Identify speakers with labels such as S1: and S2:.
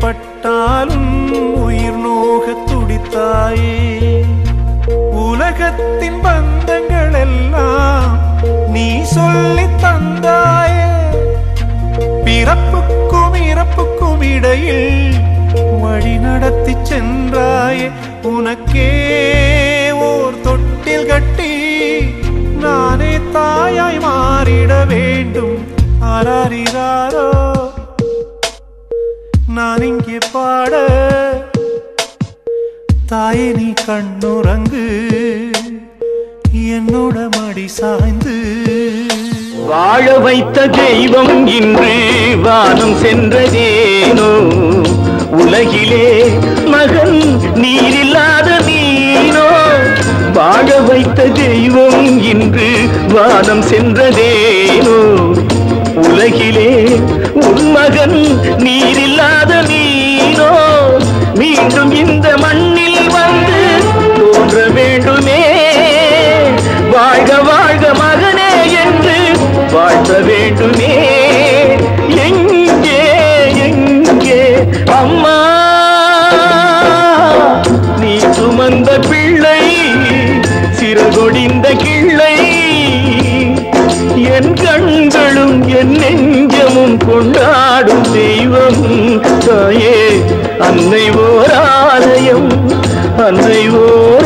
S1: பட்டாலும் உயிர் நோகத் துடித்தாயே. உலகத்தின் பந்தங்கள் எல்லாம் நீ சொல்லி வந்தாயே. பிறப்புக்கும் இறப்புக்கும் இடையில் வழி நடத்தி சென்றாயே. உனக்கே ஓர் தொட்டில் கட்டி நானே தாயாய் மாறிட வேண்டும். ஆராரிராரோ நான் இங்கே பாட. தாயே நீ கண்ணுறங்கு. என்னோட மடி சாய்ந்து
S2: வாழ வைத்த தெய்வம் இன்று வானம் சென்றதேனோ? உலகிலே மகன் நீரில்லாத நீனோ வாழ வைத்த தெய்வம் இன்று வானம் சென்றதேனோ? உலகிலே உன் மகன் நீ வேண்டுமே எங்கே எங்கே அம்மா? நீ சுமந்த பிள்ளை சிறகொடிந்த கிள்ளை. என் கண்களும் என் நெஞ்சமும் கொண்டாடும் தெய்வம் தாயே. அன்னை ஓர் ஆலயம் அன்னை ஓர்